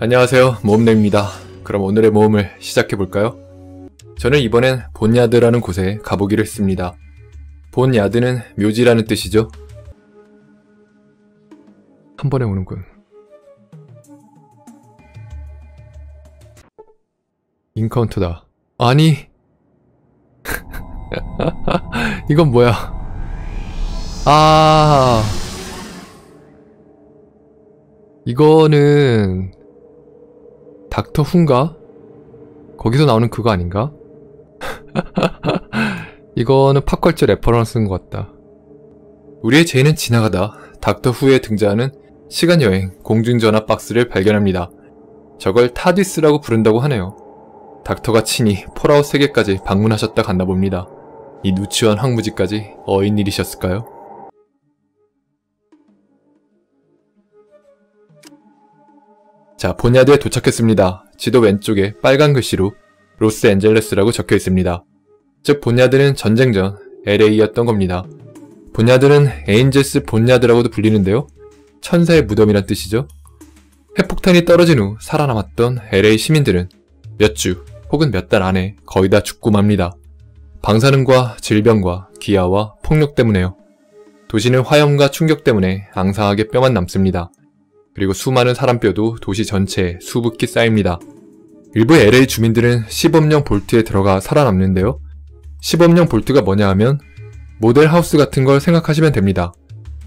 안녕하세요. 모험내입니다. 그럼 오늘의 모험을 시작해볼까요? 저는 이번엔 본야드라는 곳에 가보기로 했습니다. 본야드는 묘지라는 뜻이죠. 한 번에 오는군. 인카운터다. 아니. 이건 뭐야? 아. 이거는 닥터 훈가? 거기서 나오는 그거 아닌가? 이거는 pop culture reference인 것 같다. 우리의 죄는 지나가다 닥터 후에 등장하는 시간여행 공중전화 박스를 발견합니다. 저걸 타디스라고 부른다고 하네요. 닥터가 친히 폴아웃 세계까지 방문하셨다 갔나 봅니다. 이 누추한 황무지까지 어인 일이셨을까요? 자, 본야드에 도착했습니다. 지도 왼쪽에 빨간 글씨로 로스앤젤레스라고 적혀 있습니다. 즉 본야드는 전쟁 전 LA였던 겁니다. 본야드는 에인젤스 본야드라고도 불리는데요. 천사의 무덤이란 뜻이죠. 핵폭탄이 떨어진 후 살아남았던 LA 시민들은 몇 주 혹은 몇 달 안에 거의 다 죽고 맙니다. 방사능과 질병과 기아와 폭력 때문에요. 도시는 화염과 충격 때문에 앙상하게 뼈만 남습니다. 그리고 수많은 사람뼈도 도시 전체에 수북히 쌓입니다. 일부 LA 주민들은 시범용 vault에 들어가 살아남는데요. 시범용 vault가 뭐냐 하면 모델 하우스 같은 걸 생각하시면 됩니다.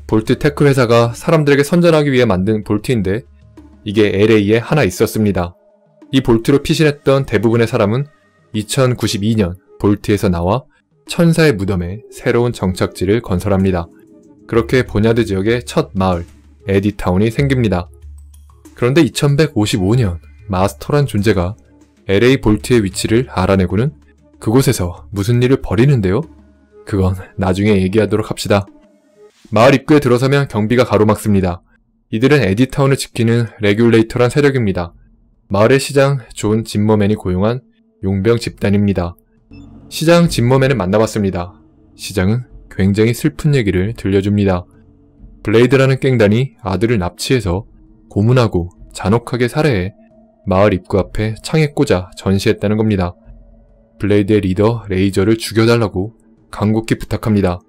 Vault-Tec 회사가 사람들에게 선전하기 위해 만든 vault인데 이게 LA에 하나 있었습니다. 이 vault로 피신했던 대부분의 사람은 2092년 vault에서 나와 천사의 무덤에 새로운 정착지를 건설합니다. 그렇게 본야드 지역의 첫 마을, 에디타운이 생깁니다. 그런데 2155년 마스터란 존재가 LA 볼트의 위치를 알아내고는 그곳에서 무슨 일을 벌이는데요? 그건 나중에 얘기하도록 합시다. 마을 입구에 들어서면 경비가 가로막습니다. 이들은 에디타운을 지키는 레귤레이터란 세력입니다. 마을의 시장 존 짐머맨이 고용한 용병 집단입니다. 시장 짐머맨을 만나봤습니다. 시장은 굉장히 슬픈 얘기를 들려줍니다. 블레이드라는 깽단이 아들을 납치해서 고문하고 잔혹하게 살해해 마을 입구 앞에 창에 꽂아 전시했다는 겁니다. 블레이드의 리더 레이저를 죽여달라고 간곡히 부탁합니다.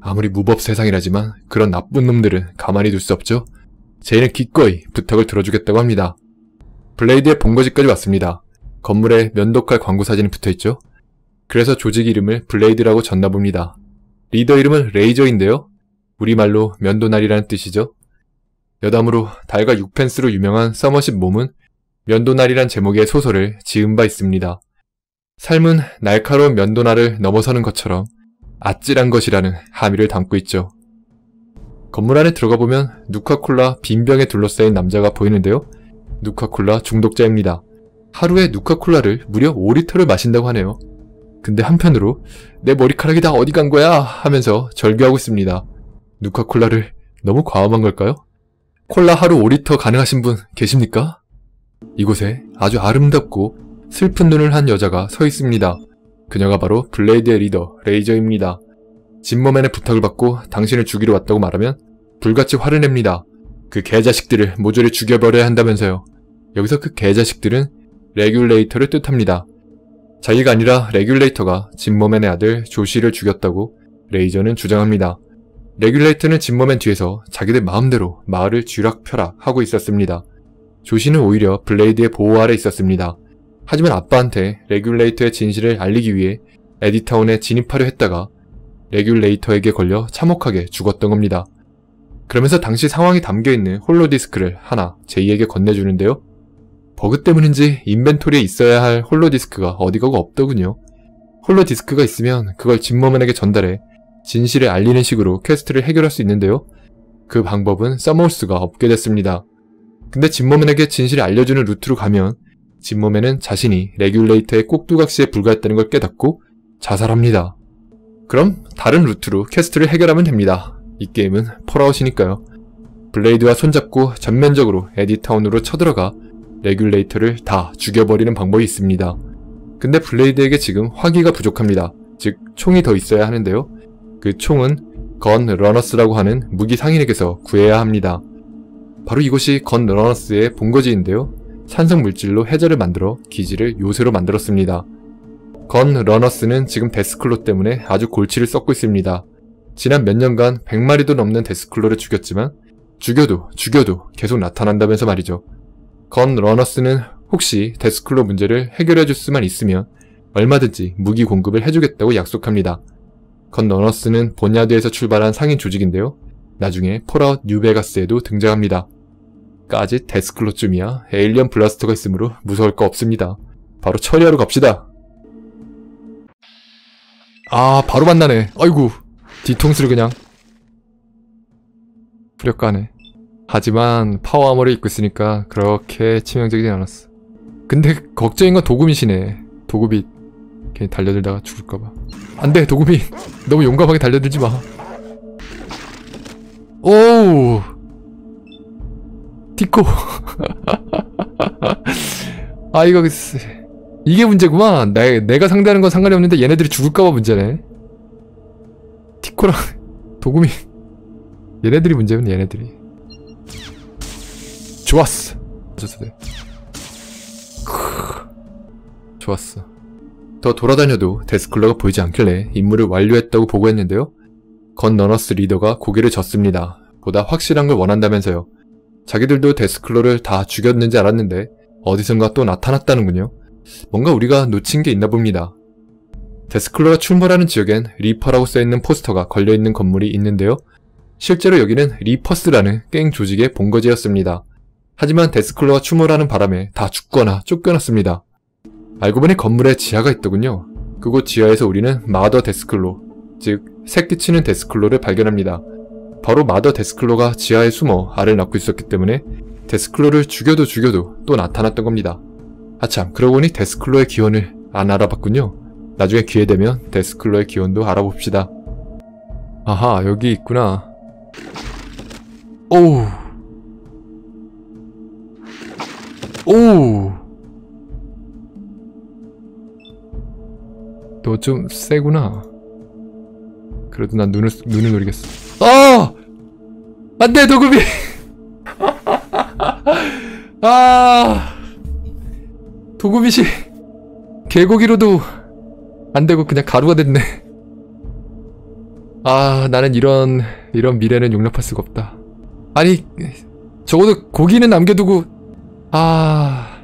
아무리 무법 세상이라지만 그런 나쁜 놈들은 가만히 둘 수 없죠. 제이는 기꺼이 부탁을 들어주겠다고 합니다. 블레이드의 본거지까지 왔습니다. 건물에 면도칼 광고 사진이 붙어있죠. 그래서 조직 이름을 블레이드라고 지었나 봅니다. 리더 이름은 레이저인데요. 우리말로 면도날이라는 뜻이죠. 여담으로 달과 6펜스로 유명한 서머싯 몸은 면도날이란 제목의 소설을 지은 바 있습니다. 삶은 날카로운 면도날을 넘어서는 것처럼 아찔한 것이라는 함의를 담고 있죠. 건물 안에 들어가 보면 누카콜라 빈병에 둘러싸인 남자가 보이는데요. 누카콜라 중독자입니다. 하루에 누카콜라를 무려 5리터를 마신다고 하네요. 근데 한편으로 내 머리카락이 다 어디 간 거야 하면서 절규하고 있습니다. 누카콜라를 너무 과음한 걸까요? 콜라 하루 5리터 가능하신 분 계십니까? 이곳에 아주 아름답고 슬픈 눈을 한 여자가 서 있습니다. 그녀가 바로 블레이드의 리더 레이저입니다. 짐머맨의 부탁을 받고 당신을 죽이러 왔다고 말하면 불같이 화를 냅니다. 그 개자식들을 모조리 죽여버려야 한다면서요. 여기서 그 개자식들은 레귤레이터를 뜻합니다. 자기가 아니라 레귤레이터가 짐머맨의 아들 조시를 죽였다고 레이저는 주장합니다. 레귤레이터는 짐머맨 뒤에서 자기들 마음대로 마을을 쥐락펴락 하고 있었습니다. 조시는 오히려 블레이드의 보호 아래 있었습니다. 하지만 아빠한테 레귤레이터의 진실을 알리기 위해 에디타운에 진입하려 했다가 레귤레이터에게 걸려 참혹하게 죽었던 겁니다. 그러면서 당시 상황이 담겨있는 holodisk를 하나 제이에게 건네주는데요. 버그 때문인지 inventory에 있어야 할 holodisk가 어디 가고 없더군요. holodisk가 있으면 그걸 짐머맨에게 전달해 진실을 알리는 식으로 quest를 해결할 수 있는데요. 그 방법은 써먹을 수가 없게 됐습니다. 근데 짐머맨에게 진실을 알려주는 루트로 가면 짐머맨은 자신이 레귤레이터의 꼭두각시에 불과했다는 걸 깨닫고 자살합니다. 그럼 다른 루트로 quest를 해결하면 됩니다. 이 게임은 폴아웃이니까요. 블레이드와 손잡고 전면적으로 에디타운으로 쳐들어가 레귤레이터를 다 죽여버리는 방법이 있습니다. 근데 블레이드에게 지금 화기가 부족합니다. 즉 총이 더 있어야 하는데요. 그 총은 건 러너스라고 하는 무기 상인에게서 구해야 합니다. 바로 이곳이 건 러너스의 본거지인데요. 산성 물질로 해자를 만들어 기지를 요새로 만들었습니다. 건 러너스는 지금 데스클로 때문에 아주 골치를 썩고 있습니다. 지난 몇 년간 100마리도 넘는 데스클로를 죽였지만 죽여도 죽여도 계속 나타난다면서 말이죠. 건 러너스는 혹시 데스클로 문제를 해결해 줄 수만 있으면 얼마든지 무기 공급을 해주겠다고 약속합니다. 건 러너스는 본야드에서 출발한 상인 조직인데요. 나중에 폴아웃 뉴베가스에도 등장합니다. 까짓 데스클로쯤이야 에일리언 블라스터가 있으므로 무서울 거 없습니다. 바로 처리하러 갑시다. 아 바로 만나네. 아이고 뒤통수를 그냥 후려까네. 하지만 파워 아머를 입고 있으니까 그렇게 치명적이진 않았어. 근데 걱정인 건 도구미시네. 도구비 괜히 달려들다가 죽을까봐. 안돼 도구미. 너무 용감하게 달려들지 마. 오우. 티코. 아 이거. 이게 문제구만. 내, 내가 상대하는 건 상관이 없는데 얘네들이 죽을까봐 문제네. 티코랑 도구미. 얘네들이 문제면 얘네들이. 좋았어. 좋았어 좋았어 더 돌아다녀도 데스클러가 보이지 않길래 임무를 완료했다고 보고했는데요 건 러너스 리더가 고개를 젓습니다 보다 확실한 걸 원한다면서요 자기들도 데스클로를 다 죽였는지 알았는데 어디선가 또 나타났다는군요. 뭔가 우리가 놓친 게 있나 봅니다. 데스클로가 출몰하는 지역엔 리퍼라고 써있는 포스터가 걸려있는 건물이 있는데요. 실제로 여기는 리퍼스라는 깽 조직의 본거지였습니다. 하지만 데스클로가 출몰하는 바람에 다 죽거나 쫓겨났습니다. 알고 보니 건물에 지하가 있더군요. 그곳 지하에서 우리는 마더 데스클로, 즉 새끼치는 데스클로를 발견합니다. 바로 마더 데스클로가 지하에 숨어 알을 낳고 있었기 때문에 데스클로를 죽여도 죽여도 또 나타났던 겁니다. 아참 그러고 보니 데스클로의 기원을 안 알아봤군요. 나중에 기회 되면 데스클로의 기원도 알아봅시다. 아하 여기 있구나. 오우 오우 너 좀 세구나. 그래도 난 눈을 눈을 노리겠어. 아! 안돼 도구비. 아 도구비시 개고기로도 안 되고 그냥 가루가 됐네 아 나는 이런 이런 미래는 용납할 수가 없다 아니 적어도 고기는 남겨두고 아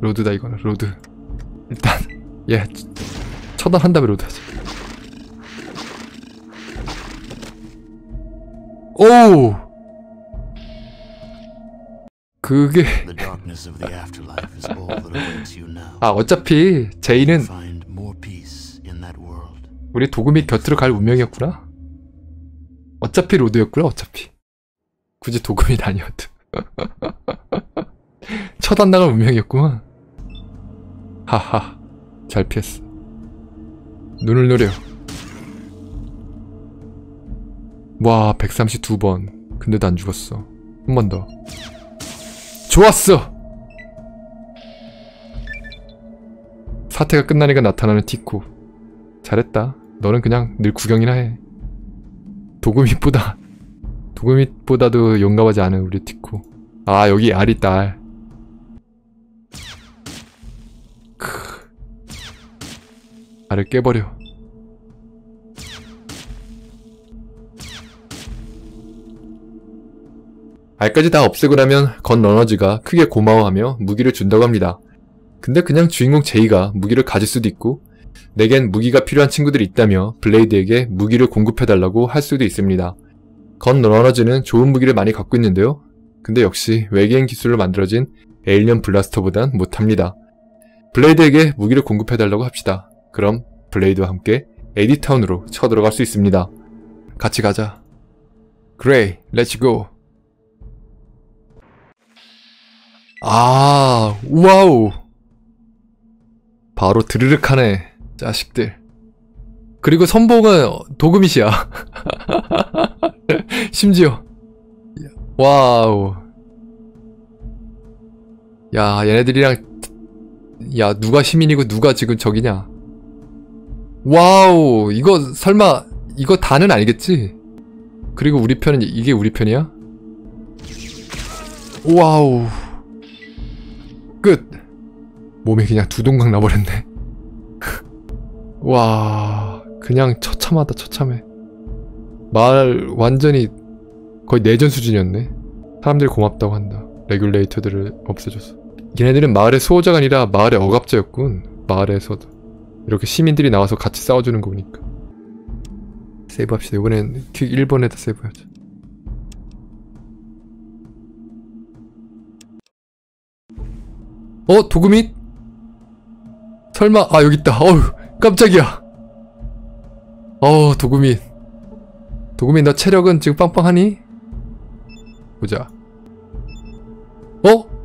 load다 이거는 load 일단 얘 처단한 다음에 load 하자 오 그게. 아 어차피 제이는. 우리 도금이 곁으로 갈 운명이었구나. 어차피 로드였구나 어차피. 굳이 도금이 아니어도. 처단 나갈 운명이었구만. 하하 잘 피했어. 눈을 노려. 와 132번. 근데도 안 죽었어. 한 번 더. 좋았어! 사태가 끝나니까 나타나는 티코. 잘했다. 너는 그냥 늘 구경이나 해. 도구밑보다, 도구밑보다도 용감하지 않은 우리 티코. 아, 여기 알 있다, 알을 깨버려. 알까지 다 없애고 나면 건 러너즈가 크게 고마워하며 무기를 준다고 합니다. 근데 그냥 주인공 제이가 무기를 가질 수도 있고 내겐 무기가 필요한 친구들이 있다며 블레이드에게 무기를 공급해달라고 할 수도 있습니다. 건 러너스는 좋은 무기를 많이 갖고 있는데요. 근데 역시 외계인 기술로 만들어진 에일리언 블라스터보단 못합니다. 블레이드에게 무기를 공급해달라고 합시다. 그럼 블레이드와 함께 에디타운으로 쳐들어갈 수 있습니다. 같이 가자. 그레이, let's go. 아, wow. 바로 드르륵 하네. 자식들. 그리고 선봉은 도그밋이야. 심지어. wow. 야, 얘네들이랑, 야, 누가 시민이고 누가 지금 적이냐. wow. 이거 설마, 이거 다는 아니겠지? 그리고 우리 편은, 이게 우리 편이야? wow. 몸에 그냥 두 동강 나버렸네. 와, 그냥 처참하다, 처참해. 말 완전히 거의 내전 수준이었네. 사람들이 고맙다고 한다. 레귤레이터들을 없애줘서. 얘네들은 마을의 수호자가 아니라 마을의 억압자였군. 마을에서도. 이렇게 시민들이 나와서 같이 싸워주는 거 보니까. save합시다. 이번엔 quick 1번에다 save하자. 어? 도구밋? 설마 아 여기 있다. 어우 깜짝이야. 어 도구밋. 도구밋 너 체력은 지금 빵빵하니? 보자. 어?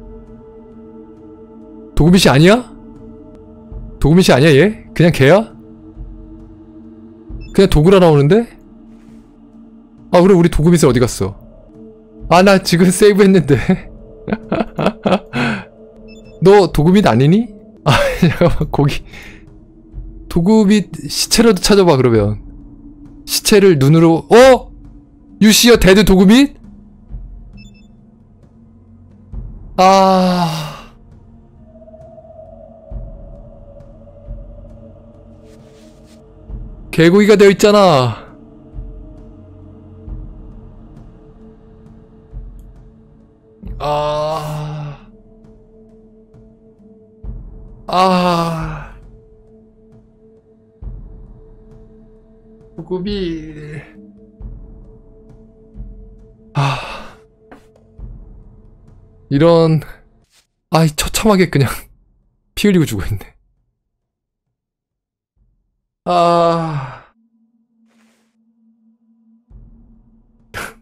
도구밋이 아니야? 도구밋이 아니야 얘? 그냥 개야? 그냥 도구라 나오는데? 아 그래 우리 도구밋은 어디 갔어? 아 나 지금 세이브 했는데 너 Dogmeat 아니니? 아 잠깐만 거기 Dogmeat 시체라도 찾아봐 그러면 시체를 눈으로 어? You see a dead Dogmeat? 아... 개구이가 되어 있잖아. 아... 아... 구비... 아... 이런... 아이 처참하게 그냥 피 흘리고 죽어 있네. 아...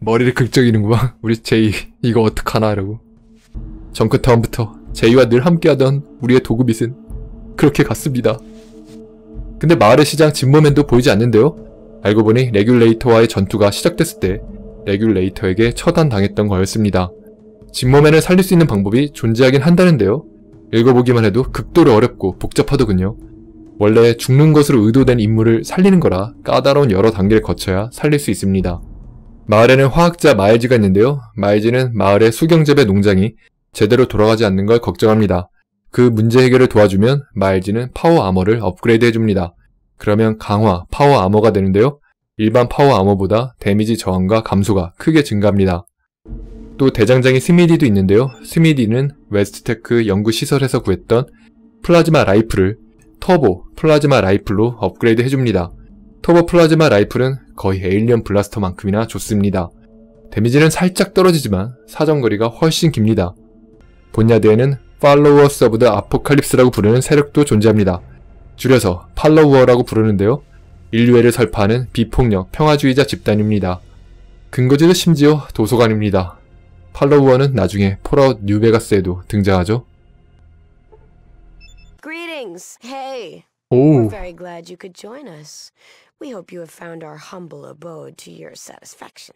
머리를 긁적이는구만. 우리 제이 이거 어떡하나 이러고. 정크타운부터 제이와 늘 함께하던 우리의 도구빗은 그렇게 갔습니다. 근데 마을의 시장 진모맨도 보이지 않는데요? 알고 보니 레귤레이터와의 전투가 시작됐을 때 레귤레이터에게 처단당했던 거였습니다. 진모맨을 살릴 수 있는 방법이 존재하긴 한다는데요. 읽어보기만 해도 극도로 어렵고 복잡하더군요. 원래 죽는 것으로 의도된 인물을 살리는 거라 까다로운 여러 단계를 거쳐야 살릴 수 있습니다. 마을에는 화학자 마일즈가 있는데요. 마일즈는 마을의 수경재배 농장이 제대로 돌아가지 않는 걸 걱정합니다. 그 문제 해결을 도와주면 마일즈는 power armor를 업그레이드 해줍니다. 그러면 강화, power armor가 되는데요. 일반 power armor보다 damage 저항과 감소가 크게 증가합니다. 또 대장장이 스미티도 있는데요. 스미티는 웨스트테크 연구시설에서 구했던 plasma rifle을 turbo plasma rifle로 업그레이드 해줍니다. Turbo plasma rifle은 거의 alien blaster만큼이나 좋습니다. Damage는 살짝 떨어지지만 사정거리가 훨씬 깁니다. 본야드에는 팔로워스 오브 더 아포칼립스라고 부르는 세력도 존재합니다. 줄여서 Follower라고 부르는데요. 인류애를 설파하는 비폭력 평화주의자 집단입니다. 근거지도 심지어 도서관입니다. Follower는 나중에 폴아웃 뉴베가스에도 등장하죠. 오, We hope you have found our humble abode to your satisfaction.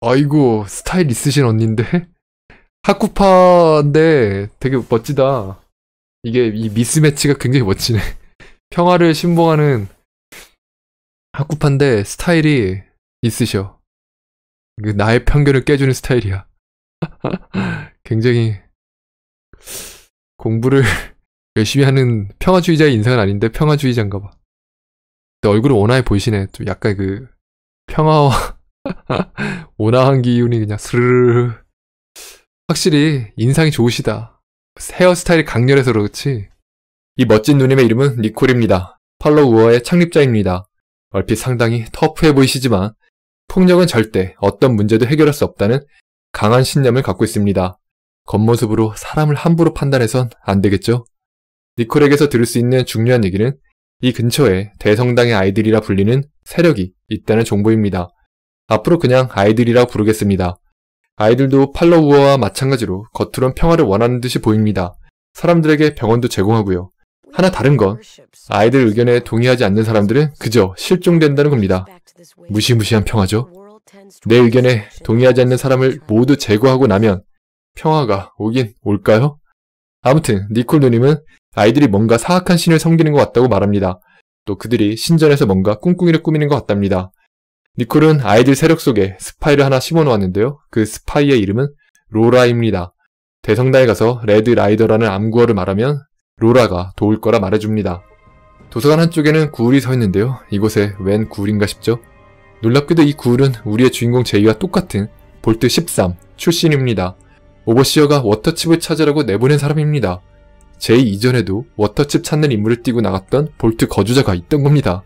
아이고 스타일 있으신 언니인데 하쿠파인데 되게 멋지다. 이게 이 미스매치가 굉장히 멋지네. 평화를 신봉하는 하쿠파인데 스타일이 있으셔. 그 나의 편견을 깨주는 스타일이야. 굉장히 공부를 열심히 하는 평화주의자의 인상은 아닌데 평화주의자인가 봐. 얼굴은 온화해 보이시네. 좀 약간 그 평화와 온화한 기운이 그냥 스르르 확실히 인상이 좋으시다. 헤어스타일이 강렬해서 그렇지. 이 멋진 누님의 이름은 니콜입니다. 팔로 우어의 창립자입니다. 얼핏 상당히 터프해 보이시지만 폭력은 절대 어떤 문제도 해결할 수 없다는 강한 신념을 갖고 있습니다. 겉모습으로 사람을 함부로 판단해선 안 되겠죠? 니콜에게서 들을 수 있는 중요한 얘기는 이 근처에 대성당의 아이들이라 불리는 세력이 있다는 정보입니다. 앞으로 그냥 아이들이라 부르겠습니다. 아이들도 팔로우어와 마찬가지로 겉으론 평화를 원하는 듯이 보입니다. 사람들에게 병원도 제공하고요. 하나 다른 건 아이들 의견에 동의하지 않는 사람들은 그저 실종된다는 겁니다. 무시무시한 평화죠. 내 의견에 동의하지 않는 사람을 모두 제거하고 나면 평화가 오긴 올까요? 아무튼 니콜 누님은 아이들이 뭔가 사악한 신을 섬기는 것 같다고 말합니다. 또 그들이 신전에서 뭔가 꿍꿍이를 꾸미는 것 같답니다. 니콜은 아이들 세력 속에 스파이를 하나 심어놓았는데요. 그 스파이의 이름은 로라입니다. 대성당에 가서 Red Rider라는 암구호를 말하면 로라가 도울 거라 말해줍니다. 도서관 한쪽에는 ghoul이 서 있는데요. 이곳에 웬 ghoul인가 싶죠? 놀랍게도 이 ghoul은 우리의 주인공 제이와 똑같은 Vault 13 출신입니다. Overseer가 water chip을 찾으라고 내보낸 사람입니다. 제이 이전에도 water chip 찾는 임무를 띠고 나갔던 Vault 거주자가 있던 겁니다.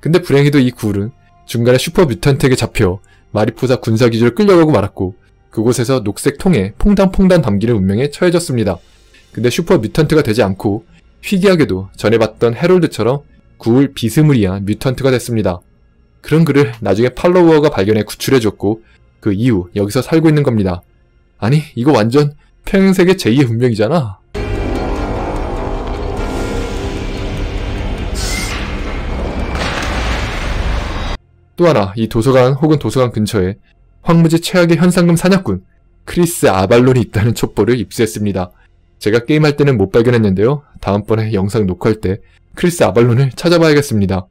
근데 불행히도 이 ghoul은 중간에 super mutant에게 잡혀 마리포사 군사기지로 끌려가고 말았고 그곳에서 녹색 통에 퐁당퐁당 담기는 운명에 처해졌습니다. 근데 슈퍼 뮤턴트가 되지 않고 희귀하게도 전에 봤던 해롤드처럼 구울 비스무리한 뮤턴트가 됐습니다. 그런 그를 나중에 팔로워가 발견해 구출해줬고 그 이후 여기서 살고 있는 겁니다. 아니 이거 완전 평행세계 제2의 운명이잖아. 또 하나 이 도서관 혹은 도서관 근처에 황무지 최악의 현상금 사냥꾼 크리스 아발론이 있다는 첩보를 입수했습니다. 제가 게임할 때는 못 발견했는데요. 다음번에 영상 녹화할 때 크리스 아발론을 찾아봐야겠습니다.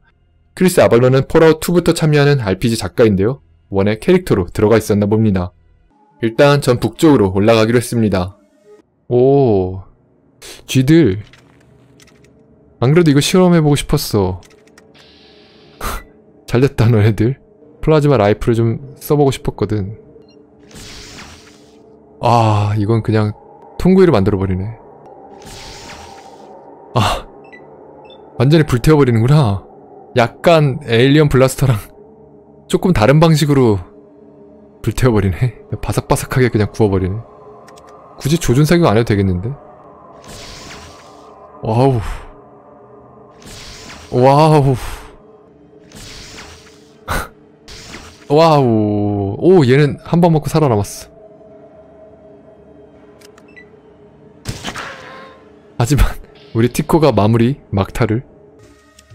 크리스 아발론은 폴아웃 2부터 참여하는 RPG 작가인데요. 원의 캐릭터로 들어가 있었나 봅니다. 일단 전 북쪽으로 올라가기로 했습니다. 오, 쥐들. 안 그래도 이거 실험해보고 싶었어. 잘됐다 너네들. Plasma rifle을 좀 써보고 싶었거든. 아, 이건 그냥 통구이를 만들어버리네. 아, 완전히 불태워버리는구나. 약간 alien blaster랑 조금 다른 방식으로 불태워버리네. 바삭바삭하게 그냥 구워버리네. 굳이 조준 사격 안 해도 되겠는데? Wow. Wow. Wow. 오, 얘는 한 번 먹고 살아남았어. 하지만 우리 티코가 마무리 막타를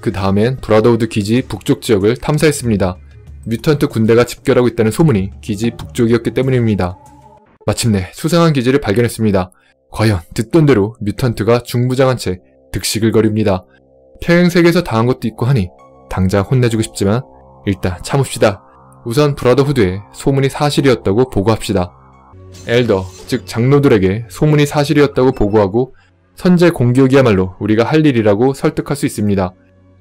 그 다음엔 Brotherhood 기지 북쪽 지역을 탐사했습니다. Mutant 군대가 집결하고 있다는 소문이 기지 북쪽이었기 때문입니다. 마침내 수상한 기지를 발견했습니다. 과연 듣던 대로 mutant가 중무장한 채 득식을 거립니다. 평행세계에서 당한 것도 있고 하니 당장 혼내주고 싶지만 일단 참읍시다. 우선 브라더후드에 소문이 사실이었다고 보고합시다. 엘더, 즉 장로들에게 소문이 사실이었다고 보고하고 선제 공격이야말로 우리가 할 일이라고 설득할 수 있습니다.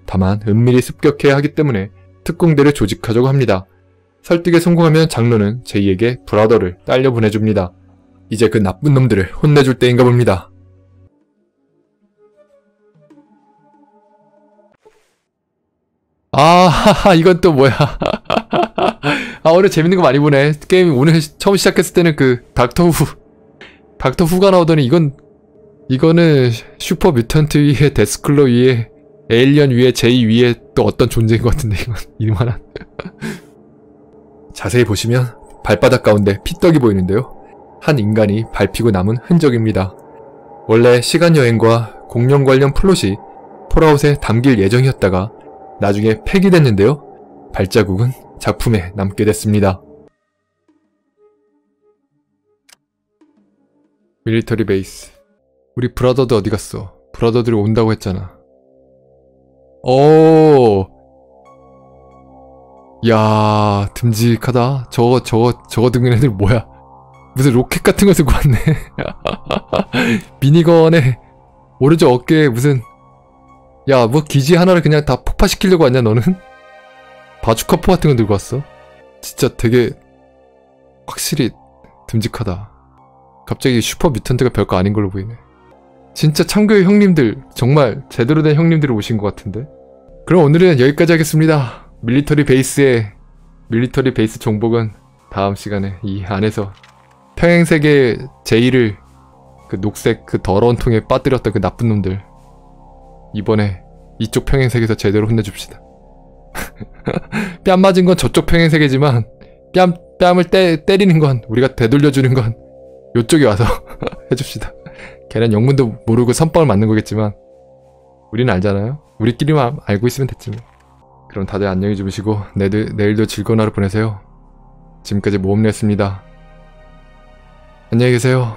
다만 은밀히 습격해야 하기 때문에 특공대를 조직하자고 합니다. 설득에 성공하면 장로는 제이에게 브라더를 딸려 보내줍니다. 이제 그 나쁜 놈들을 혼내줄 때인가 봅니다. 아, 이건 또 뭐야. 아, 오늘 재밌는 거 많이 보네. 게임 오늘 처음 시작했을 때는 그 닥터 후, 닥터 후가 나오더니 이건, 이거는 super mutant 위에 Deathclaw 위에 alien 위에 제이 위에 또 어떤 존재인 것 같은데 이건 이만한 자세히 보시면 발바닥 가운데 피떡이 보이는데요. 한 인간이 밟히고 남은 흔적입니다. 원래 시간여행과 공룡 관련 플롯이 폴아웃에 담길 예정이었다가 나중에 폐기됐는데요. 발자국은 작품에 남게 됐습니다. Military Base 우리 브라더드 어디 갔어? Brother들이 온다고 했잖아. 오. 야, 듬직하다. 저거, 저거, 저거 등는 애들 뭐야? 무슨 로켓 같은 거 들고 왔네. 미니건에 오른쪽 어깨에 무슨 야, 뭐 기지 하나를 그냥 다 폭파시키려고 왔냐, 너는? 바주카포 같은 거 들고 왔어? 진짜 되게 확실히 듬직하다. 갑자기 슈퍼 뮤턴트가 별거 아닌 걸로 보이네. 진짜 참교의 형님들, 정말 제대로 된 형님들이 오신 것 같은데? 그럼 오늘은 여기까지 하겠습니다. 밀리터리 베이스의 밀리터리 베이스 정복은 다음 시간에 이 안에서 평행세계 제1을 그 녹색 그 더러운 통에 빠뜨렸던 그 나쁜 놈들 이번에 이쪽 평행세계에서 제대로 혼내줍시다. 뺨 맞은 건 저쪽 평행세계지만 뺨, 뺨을 때, 때리는 건 우리가 되돌려주는 건 요쪽에 와서 해줍시다. 걔는 영문도 모르고 선빵을 맞는 거겠지만 우리는 알잖아요. 우리끼리만 알고 있으면 됐지 뭐. 그럼 다들 안녕히 주무시고 내일, 내일도 즐거운 하루 보내세요. 지금까지 모험리였습니다. 안녕히 계세요.